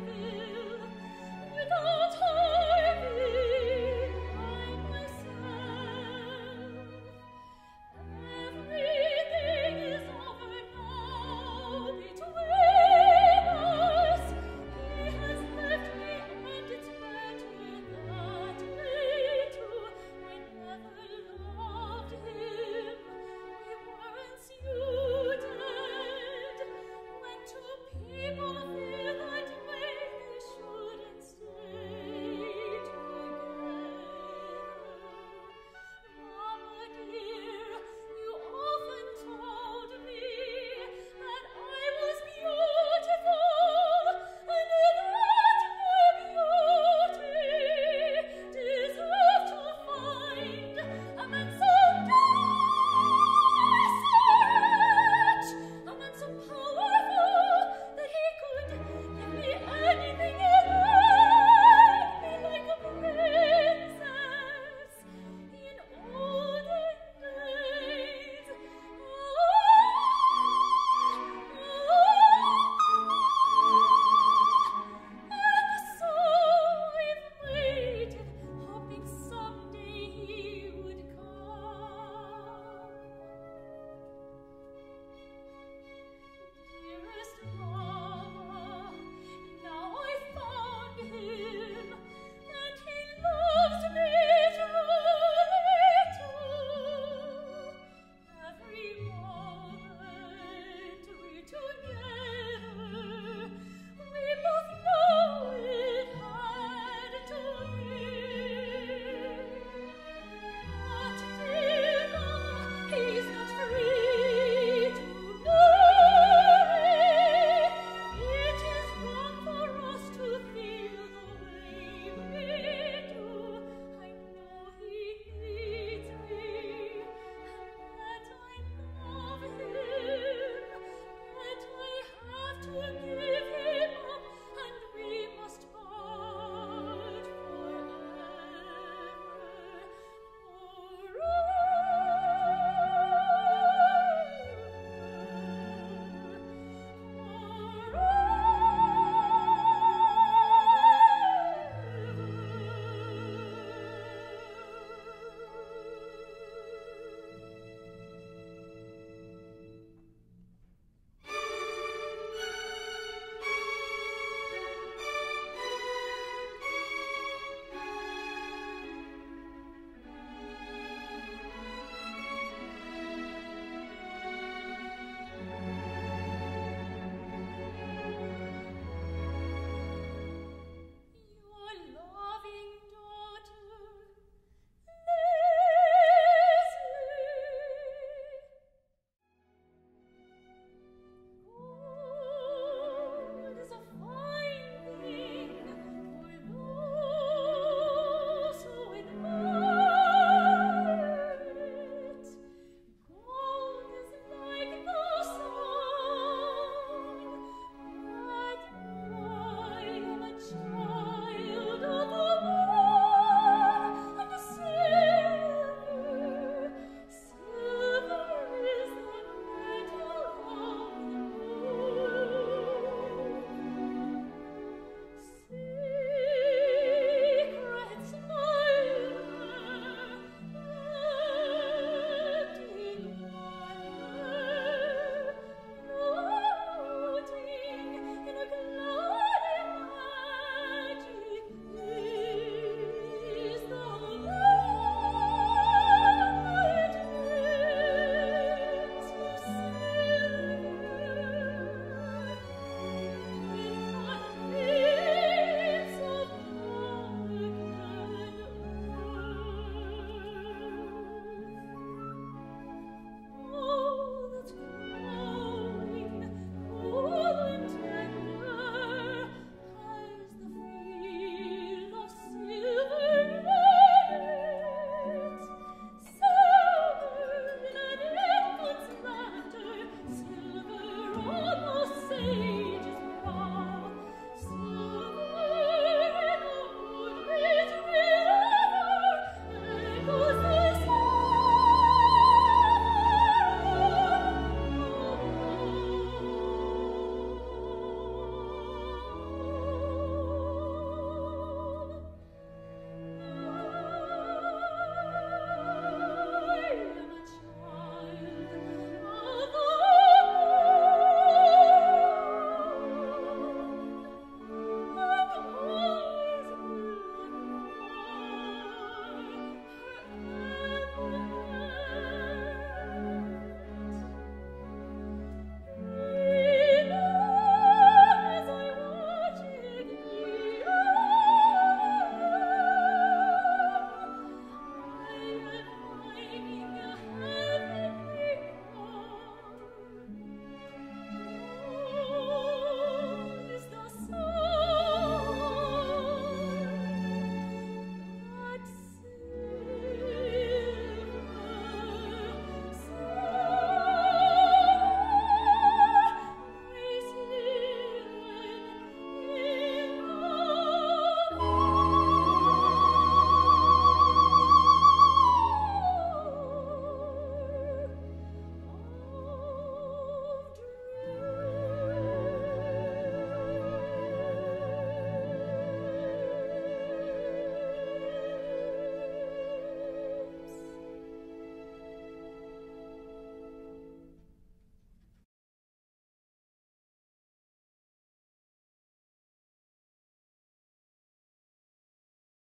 me.